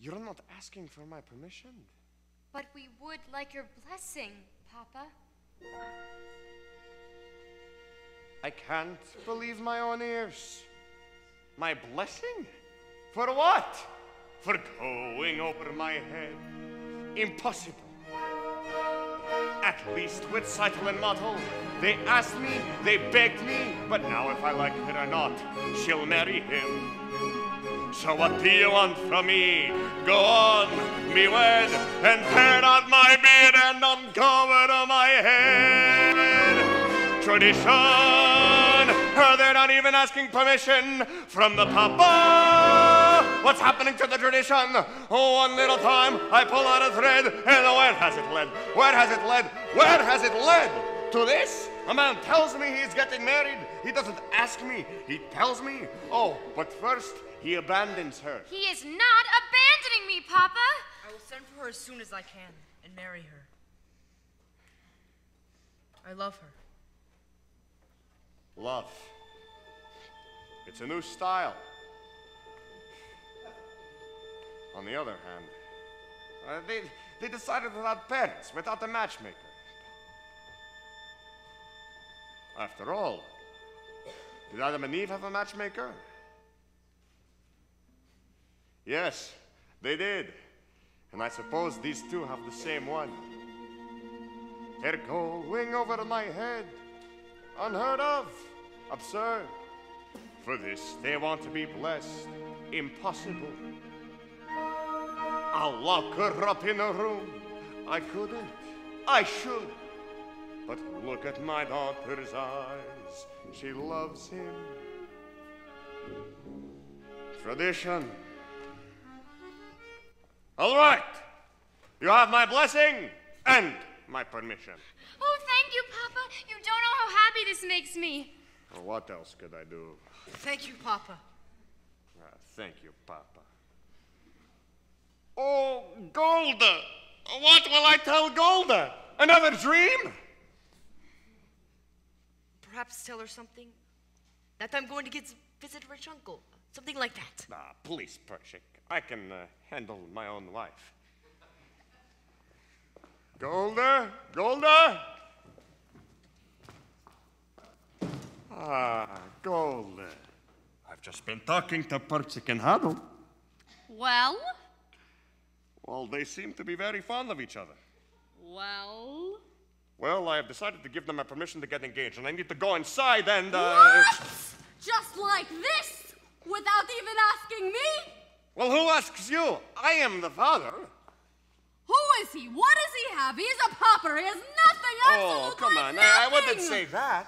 You're not asking for my permission. But we would like your blessing, Papa. I can't believe my own ears. My blessing? For what? For going over my head? Impossible. At least with Tzeitel and Motel, they asked me, they begged me, but now if I like her or not, she'll marry him. So what do you want from me? Go on, be wed, and tear out my beard and uncover my head. Tradition, they're not even asking permission from the papa. What's happening to the tradition? Oh, one little time, I pull out a thread, and where has it led? Where has it led? Where has it led? To this? A man tells me he's getting married. He doesn't ask me. He tells me. Oh, but first, he abandons her. He is not abandoning me, Papa. I will send for her as soon as I can and marry her. I love her. Love. It's a new style. On the other hand, uh, they, they decided without parents, without a matchmaker. After all, did Adam and Eve have a matchmaker? Yes, they did. And I suppose these two have the same one. They're going over my head. Unheard of. Absurd. For this, they want to be blessed. Impossible. I'll lock her up in a room. I couldn't. I should. But look at my daughter's eyes. She loves him. Tradition. All right. You have my blessing and my permission. Oh, thank you, Papa. You don't know how happy this makes me. Well, what else could I do? Thank you, Papa. Ah, thank you, Papa. Oh, Golda! What will I tell Golda? Another dream? Perhaps tell her something. That I'm going to get visit rich uncle. Something like that. Ah, please, Perchik. I can uh, handle my own wife. Golda? Golda? Ah, Golda. I've just been talking to Perchik and Hodel. Well? Well, they seem to be very fond of each other. Well? Well, I have decided to give them my permission to get engaged, and I need to go inside and, uh. What? Just like this? Without even asking me? Well, who asks you? I am the father. Who is he? What does he have? He's a pauper. He has nothing, else. Oh, come on. I, I wouldn't say that.